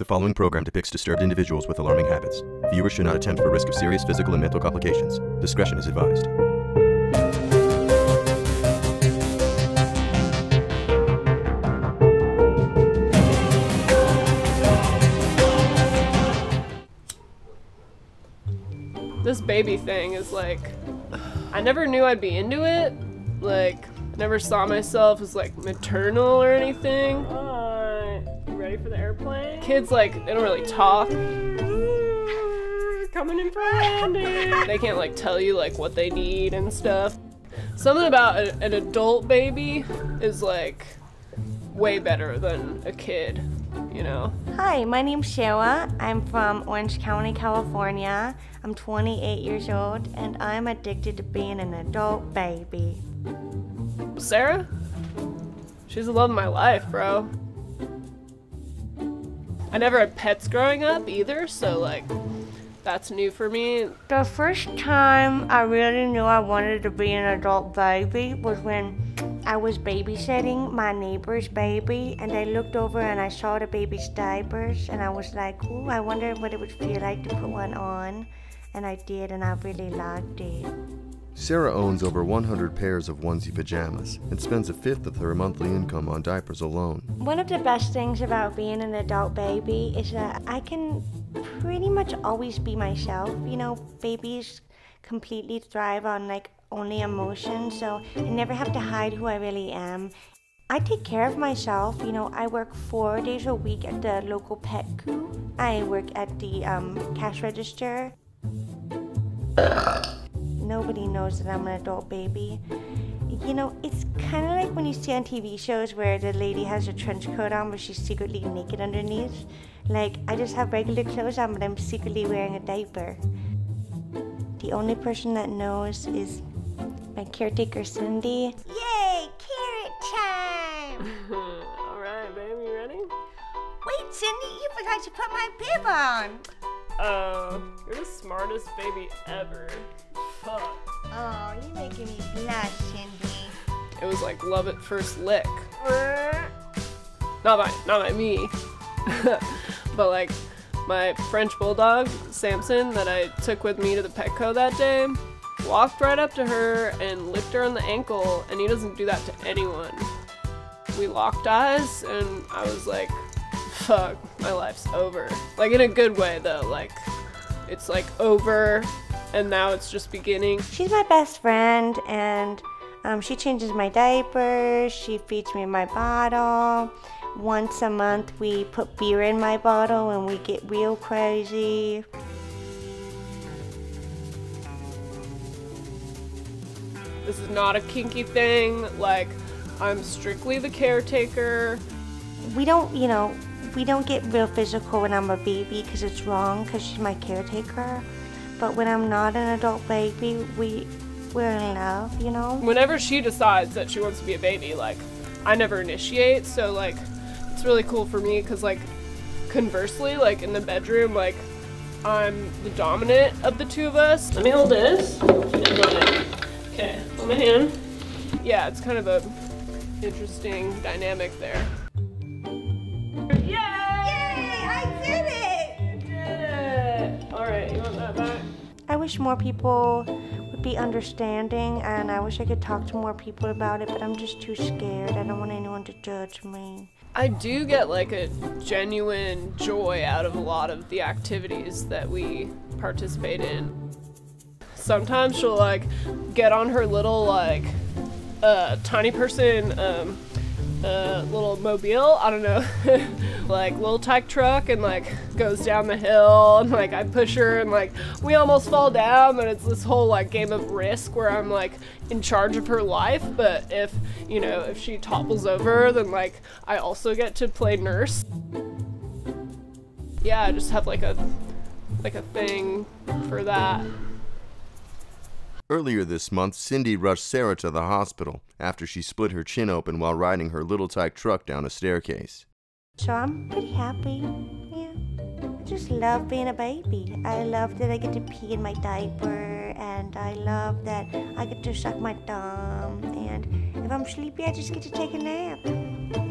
The following program depicts disturbed individuals with alarming habits. Viewers should not attempt for risk of serious physical and mental complications. Discretion is advised. This baby thing is like, I never knew I'd be into it. Like, I never saw myself as like maternal or anything. Alright, for the airplane? Kids like, they don't really talk. Mm, coming in for a landing. They can't like tell you like what they need and stuff. Something about a, an adult baby is like way better than a kid, you know? Hi, my name's Sheila. I'm from Orange County, California. I'm 28 years old and I'm addicted to being an adult baby. Sara? She's the love of my life, bro. I never had pets growing up either, so like that's new for me. The first time I really knew I wanted to be an adult baby was when I was babysitting my neighbor's baby and I looked over and I saw the baby's diapers and I was like, ooh, I wonder what it would feel like to put one on. And I did and I really liked it. Sara owns over 100 pairs of onesie pajamas and spends a fifth of her monthly income on diapers alone. One of the best things about being an adult baby is that I can pretty much always be myself. You know, babies completely thrive on like only emotion, so I never have to hide who I really am. I take care of myself. You know, I work four days a week at the local pet coo. I work at the um, cash register. Nobody knows that I'm an adult baby. You know, it's kind of like when you see on TV shows where the lady has a trench coat on, but she's secretly naked underneath. Like, I just have regular clothes on, but I'm secretly wearing a diaper. The only person that knows is my caretaker, Cyndi. Yay, carrot time! Alright, baby, you ready? Wait, Cyndi, you forgot to put my bib on. Oh, you're the smartest baby ever. Fuck. Oh, you're making me blush, Cyndi. It was like love at first lick. Not by not by me. but like my French bulldog, Samson, that I took with me to the Petco that day, walked right up to her and licked her on the ankle, and he doesn't do that to anyone. We locked eyes, and I was like, fuck, my life's over. Like, in a good way, though. Like, it's like over, and now it's just beginning. She's my best friend, and um, she changes my diapers. She feeds me my bottle. Once a month, we put beer in my bottle and we get real crazy. This is not a kinky thing. Like, I'm strictly the caretaker. We don't, you know, we don't get real physical when I'm a baby because it's wrong because she's my caretaker. But when I'm not an adult baby, we we're in love, you know. Whenever she decides that she wants to be a baby, like, I never initiate. So, like, it's really cool for me because, like, conversely, like, in the bedroom, like, I'm the dominant of the two of us. Let me hold this. Okay, hold my hand. Yeah, it's kind of a interesting dynamic there. Wish more people would be understanding and I wish I could talk to more people about it, but I'm just too scared. I don't want anyone to judge me. I do get like a genuine joy out of a lot of the activities that we participate in. Sometimes she'll like get on her little like uh, tiny person um, uh, little mobile, I don't know, like little tech truck and like goes down the hill and like I push her and like we almost fall down and it's this whole like game of risk where I'm like in charge of her life but if you know if she topples over then like I also get to play nurse. Yeah, I just have like a like a thing for that. Earlier this month, Cyndi rushed Sara to the hospital after she split her chin open while riding her little tyke truck down a staircase. So I'm pretty happy. Yeah. I just love being a baby. I love that I get to pee in my diaper and I love that I get to suck my thumb and if I'm sleepy I just get to take a nap.